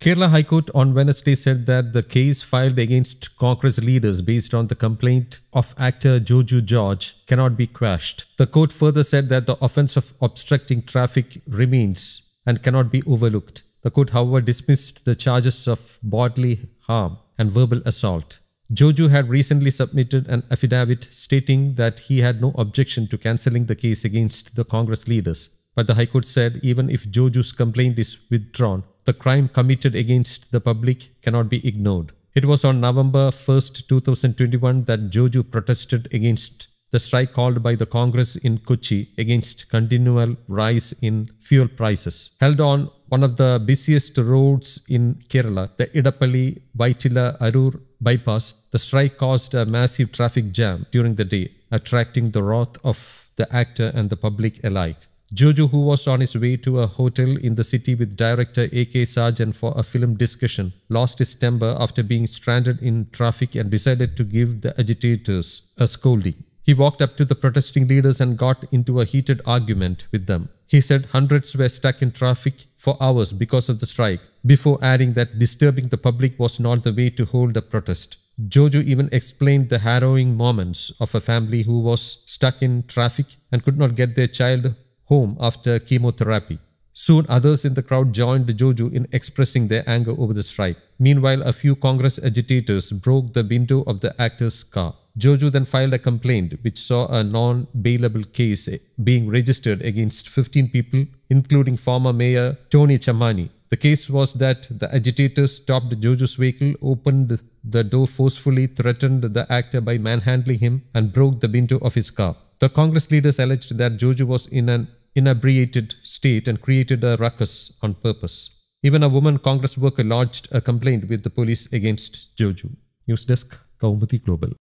Kerala High Court on Wednesday said that the case filed against Congress leaders based on the complaint of actor Joju George cannot be quashed. The court further said that the offense of obstructing traffic remains and cannot be overlooked. The court, however, dismissed the charges of bodily harm and verbal assault. Joju had recently submitted an affidavit stating that he had no objection to cancelling the case against the Congress leaders. But the High Court said even if Joju's complaint is withdrawn, the crime committed against the public cannot be ignored. It was on November 1, 2021 that Joju protested against the strike called by the Congress in Kochi against continual rise in fuel prices. Held on one of the busiest roads in Kerala, the Idapalli Vaitila Arur bypass, the strike caused a massive traffic jam during the day, attracting the wrath of the actor and the public alike. Joju, who was on his way to a hotel in the city with director A.K. Sajan for a film discussion, lost his temper after being stranded in traffic and decided to give the agitators a scolding. He walked up to the protesting leaders and got into a heated argument with them. He said hundreds were stuck in traffic for hours because of the strike, before adding that disturbing the public was not the way to hold a protest. Joju even explained the harrowing moments of a family who was stuck in traffic and could not get their child home after chemotherapy. Soon others in the crowd joined Joju in expressing their anger over the strike. Meanwhile, a few Congress agitators broke the window of the actor's car. Joju then filed a complaint which saw a non-bailable case being registered against 15 people, including former mayor Tony Chammani. The case was that the agitators stopped Joju's vehicle, opened the door forcefully, threatened the actor by manhandling him, and broke the window of his car. The Congress leaders alleged that Joju was in an inebriated state and created a ruckus on purpose. Even a woman Congress worker lodged a complaint with the police against Joju. News Desk, Kaumudy Global.